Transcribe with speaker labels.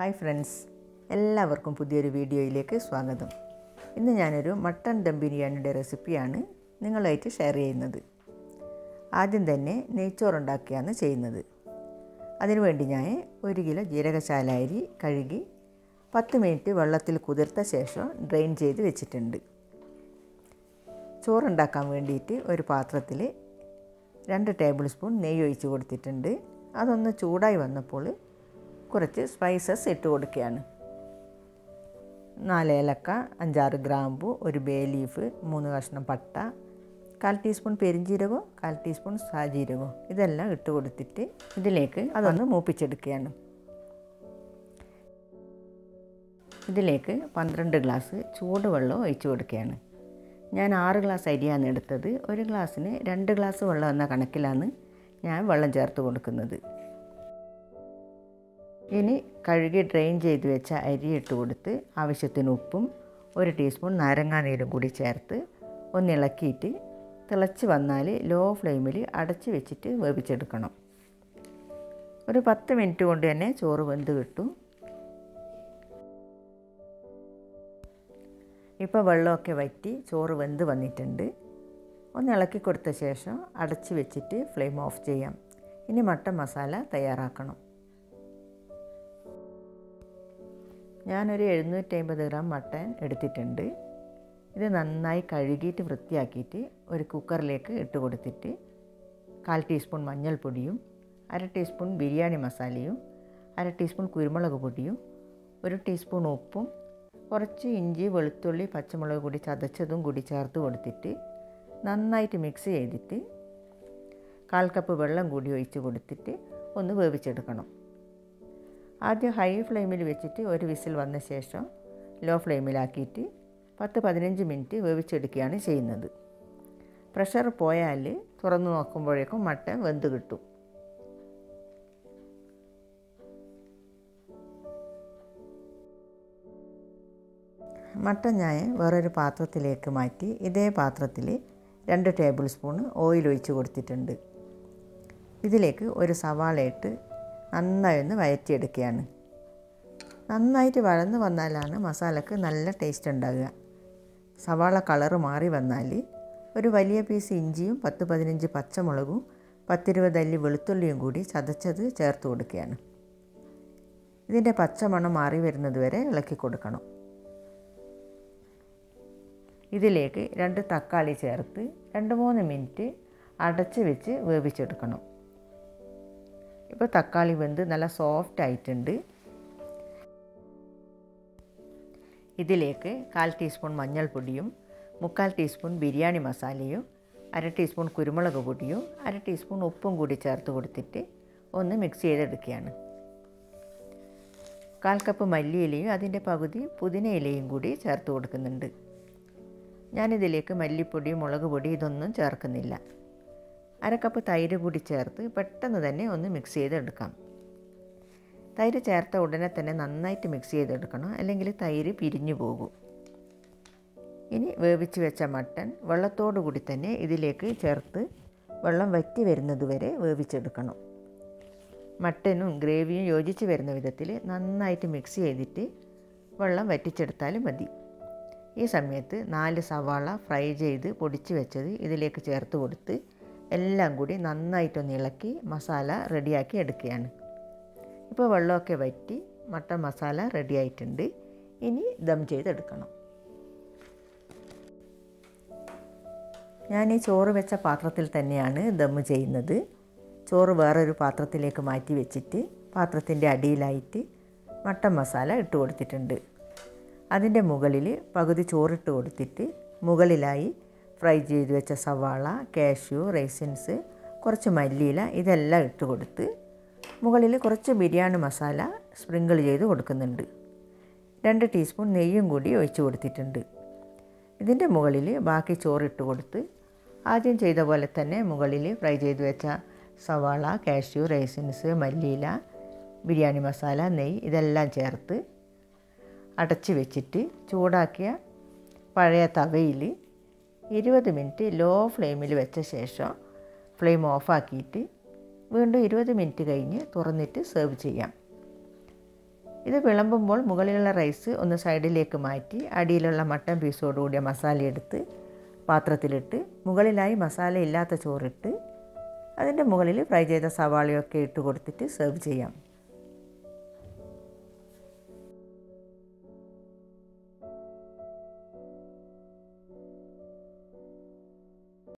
Speaker 1: Hi friends എല്ലാവർക്കും പുതിയൊരു വീഡിയോയിലേക്ക് സ്വാഗതം. ഇന്ന് ഞാനൊരു മട്ടൺ ദം ബിരിയാണിയുടെ റെസിപ്പിയാണ് നിങ്ങളായിട്ട് ഷെയർ ചെയ്യുന്നത്. ആദ്യം തന്നെ നെയ്ച്ചോറുണ്ടാക്കിയാണ് ചെയ്യുന്നത്. അതിനുവേണ്ടി ഞാൻ ഒരു കിലോ ജീരകശാല അരി കഴുകി പത്ത് മിനിറ്റ് വെള്ളത്തിൽ കുതിർത്ത ശേഷം ഡ്രെയിൻ ചെയ്ത് വെച്ചിട്ടുണ്ട്. ചോറുണ്ടാക്കാൻ വേണ്ടിയിട്ട് ഒരു പാത്രത്തിൽ രണ്ട് ടേബിൾ സ്പൂൺ നെയ്യ് ഒഴിച്ച് കൊടുത്തിട്ടുണ്ട്. അതൊന്ന് ചൂടായി വന്നപ്പോൾ കുറച്ച് സ്പൈസസ് ഇട്ട് കൊടുക്കുകയാണ്. നാല് ഏലക്ക അഞ്ചാറ് ഗ്രാമ്പു ഒരു ബേ ലീഫ് മൂന്ന് കഷ്ണം പട്ട കാൽ ടീസ്പൂൺ പെരിഞ്ജീരകവും കാൽ ടീസ്പൂൺ സാജീരകവും. ഇതെല്ലാം ഇട്ട് കൊടുത്തിട്ട് ഇതിലേക്ക് അതൊന്ന് മൂപ്പിച്ചെടുക്കുകയാണ്. ഇതിലേക്ക് പന്ത്രണ്ട് ഗ്ലാസ് ചൂടുവെള്ളം ഒഴിച്ചു കൊടുക്കുകയാണ്. ഞാൻ ആറ് ഗ്ലാസ് അരിയാണ് എടുത്തത്. ഒരു ഗ്ലാസ്സിന് രണ്ട് ഗ്ലാസ് വെള്ളം എന്ന കണക്കിലാണ് ഞാൻ വെള്ളം ചേർത്ത് കൊടുക്കുന്നത്. ഇനി കഴുകി ഡ്രെയിൻ ചെയ്ത് വെച്ച അരി ഇട്ട് കൊടുത്ത് ആവശ്യത്തിന് ഉപ്പും ഒരു ടീസ്പൂൺ നാരങ്ങാനീരും കൂടി ചേർത്ത് ഒന്ന് ഇളക്കിയിട്ട് തിളച്ച് വന്നാൽ ലോ ഫ്ലെയിമിൽ അടച്ച് വെച്ചിട്ട് വേവിച്ചെടുക്കണം. ഒരു പത്ത് മിനിറ്റ് കൊണ്ട് തന്നെ ചോറ് വെന്ത് കിട്ടും. ഇപ്പോൾ വെള്ളമൊക്കെ വറ്റി ചോറ് വെന്ത് വന്നിട്ടുണ്ട്. ഒന്ന് ഇളക്കി കൊടുത്ത ശേഷം അടച്ച് വെച്ചിട്ട് ഫ്ലെയിം ഓഫ് ചെയ്യാം. ഇനി മട്ടൻ മസാല തയ്യാറാക്കണം. ഞാനൊരു എഴുന്നൂറ്റമ്പത് ഗ്രാം മട്ടൻ എടുത്തിട്ടുണ്ട്. ഇത് നന്നായി കഴുകിയിട്ട് വൃത്തിയാക്കിയിട്ട് ഒരു കുക്കറിലേക്ക് ഇട്ട് കൊടുത്തിട്ട് കാൽ ടീസ്പൂൺ മഞ്ഞൾപ്പൊടിയും അര ടീസ്പൂൺ ബിരിയാണി മസാലയും അര ടീസ്പൂൺ കുരുമുളക് പൊടിയും ഒരു ടീസ്പൂൺ ഉപ്പും കുറച്ച് ഇഞ്ചി വെളുത്തുള്ളി പച്ചമുളക് കൂടി ചതച്ചതും കൂടി ചേർത്ത് കൊടുത്തിട്ട് നന്നായിട്ട് മിക്സ് ചെയ്തിട്ട് കാൽ കപ്പ് വെള്ളം കൂടി ഒഴിച്ച് കൊടുത്തിട്ട് ഒന്ന് വേവിച്ചെടുക്കണം. ആദ്യം ഹൈ ഫ്ലെയിമിൽ വെച്ചിട്ട് ഒരു വിസിൽ വന്ന ശേഷം ലോ ഫ്ലെയിമിലാക്കിയിട്ട് പത്ത് പതിനഞ്ച് മിനിറ്റ് വേവിച്ചെടുക്കുകയാണ് ചെയ്യുന്നത്. പ്രഷർ പോയാൽ തുറന്നു നോക്കുമ്പോഴേക്കും മട്ടൻ വെന്ത് കിട്ടും. മട്ടൻ ഞാൻ വേറൊരു പാത്രത്തിലേക്ക് മാറ്റി ഇതേ പാത്രത്തിൽ രണ്ട് ടേബിൾ സ്പൂൺ ഓയിൽ ഒഴിച്ച് കൊടുത്തിട്ടുണ്ട്. ഇതിലേക്ക് ഒരു സവാള ഇട്ട് നന്നായി ഒന്ന് വയറ്റിയെടുക്കുകയാണ്. നന്നായിട്ട് വഴന്ന് വന്നാലാണ് മസാലക്ക് നല്ല ടേസ്റ്റ് ഉണ്ടാകുക സവാള കളറ് മാറി വന്നാൽ ഒരു വലിയ പീസ് ഇഞ്ചിയും പത്ത് പതിനഞ്ച് പച്ചമുളകും പത്തിരുപത് അല്ലി വെളുത്തുള്ളിയും കൂടി ചതച്ചത് ചേർത്ത് കൊടുക്കുകയാണ്. ഇതിന്റെ പച്ചമണം മാറി വരുന്നത് വരെ ഇളക്കി കൊടുക്കണം. ഇതിലേക്ക് രണ്ട് തക്കാളി ചേർത്ത് രണ്ട് മൂന്ന് മിനിറ്റ് അടച്ച് വെച്ച് വേവിച്ചെടുക്കണം. ഇപ്പോൾ തക്കാളി വെന്ത് നല്ല സോഫ്റ്റ് ആയിട്ടുണ്ട്. ഇതിലേക്ക് കാൽ ടീസ്പൂൺ മഞ്ഞൾപ്പൊടിയും മുക്കാൽ ടീസ്പൂൺ ബിരിയാണി മസാലയും അര ടീസ്പൂൺ കുരുമുളക് പൊടിയും അര ടീസ്പൂൺ ഉപ്പും കൂടി ചേർത്ത് കൊടുത്തിട്ട് ഒന്ന് മിക്സ് ചെയ്തെടുക്കുകയാണ്. കാൽ കപ്പ് മല്ലിയിലയും അതിന്റെ പകുതി പുതിന ഇലയും കൂടി ചേർത്ത് കൊടുക്കുന്നുണ്ട്. ഞാനിതിലേക്ക് മല്ലിപ്പൊടി മുളക് പൊടി ഇതൊന്നും ചേർക്കുന്നില്ല. അര കപ്പ് തൈര് കൂടി ചേർത്ത് പെട്ടെന്ന് തന്നെ ഒന്ന് മിക്സ് ചെയ്തെടുക്കാം. തൈര് ചേർത്ത ഉടനെ തന്നെ നന്നായിട്ട് മിക്സ് ചെയ്തെടുക്കണം. അല്ലെങ്കിൽ തൈര് പിരിഞ്ഞു പോകും. ഇനി വേവിച്ച് വെച്ച മട്ടൺ വെള്ളത്തോടു കൂടി തന്നെ ഇതിലേക്ക് ചേർത്ത് വെള്ളം വറ്റി വരുന്നത് വരെ വേവിച്ചെടുക്കണം. മട്ടനും ഗ്രേവിയും യോജിച്ച് വരുന്ന വിധത്തിൽ നന്നായിട്ട് മിക്സ് ചെയ്തിട്ട് വെള്ളം വറ്റിച്ചെടുത്താലും മതി. ഈ സമയത്ത് നാല് സവാള ഫ്രൈ ചെയ്ത് പൊടിച്ച് വെച്ചത് ഇതിലേക്ക് ചേർത്ത് കൊടുത്ത് എല്ലാം കൂടി നന്നായിട്ടൊന്ന് ഇളക്കി മസാല റെഡിയാക്കി എടുക്കുകയാണ്. ഇപ്പോൾ വെള്ളമൊക്കെ വറ്റി മട്ടൻ മസാല റെഡി ആയിട്ടുണ്ട്. ഇനി ദം ചെയ്തെടുക്കണം. ഞാൻ ഈ ചോറ് വെച്ച പാത്രത്തിൽ തന്നെയാണ് ദം ചെയ്യുന്നത്. ചോറ് വേറൊരു പാത്രത്തിലേക്ക് മാറ്റി വെച്ചിട്ട് പാത്രത്തിന്റെ അടിയിലായിട്ട് മട്ടൻ മസാല ഇട്ട് കൊടുത്തിട്ടുണ്ട്. അതിന്റെ മുകളിൽ പകുതി ചോറിട്ട് കൊടുത്തിട്ട് മുകളിലായി ഫ്രൈ ചെയ്ത് വെച്ച സവാള കാഷ്യൂ റൈസിൻസ് കുറച്ച് മല്ലിയില ഇതെല്ലാം ഇട്ട് കൊടുത്ത് മുകളിൽ കുറച്ച് ബിരിയാണി മസാല സ്പ്രിങ്കിൾ ചെയ്ത് കൊടുക്കുന്നുണ്ട്. രണ്ട് ടീസ്പൂൺ നെയ്യും കൂടി ഒഴിച്ച് കൊടുത്തിട്ടുണ്ട്. ഇതിന്റെ മുകളിൽ ബാക്കി ചോറിട്ട് കൊടുത്ത് ആദ്യം ചെയ്ത പോലെ തന്നെ മുകളിൽ ഫ്രൈ ചെയ്ത് വെച്ച സവാള കാഷ്യൂ റൈസിൻസ് മല്ലിയില ബിരിയാണി മസാല നെയ്യ് ഇതെല്ലാം ചേർത്ത് അടച്ച് വെച്ചിട്ട് ചൂടാക്കിയ പഴയ തവയിൽ ഇരുപത് മിനിറ്റ് ലോ ഫ്ലെയിമിൽ വെച്ച ശേഷം ഫ്ലെയിം ഓഫാക്കിയിട്ട് വീണ്ടും ഇരുപത് മിനിറ്റ് കഴിഞ്ഞ് തുറന്നിട്ട് സെർവ് ചെയ്യാം. ഇത് വിളമ്പുമ്പോൾ മുകളിലുള്ള റൈസ് ഒന്ന് സൈഡിലേക്ക് മാറ്റി അടിയിലുള്ള മട്ടൻ പീസോടുകൂടിയ മസാല എടുത്ത് പാത്രത്തിലിട്ട് മുകളിലായി മസാല ഇല്ലാത്ത ചോറിട്ട് അതിന്റെ മുകളിൽ ഫ്രൈ ചെയ്ത സവാളയൊക്കെ ഇട്ട് കൊടുത്തിട്ട് സെർവ് ചെയ്യാം.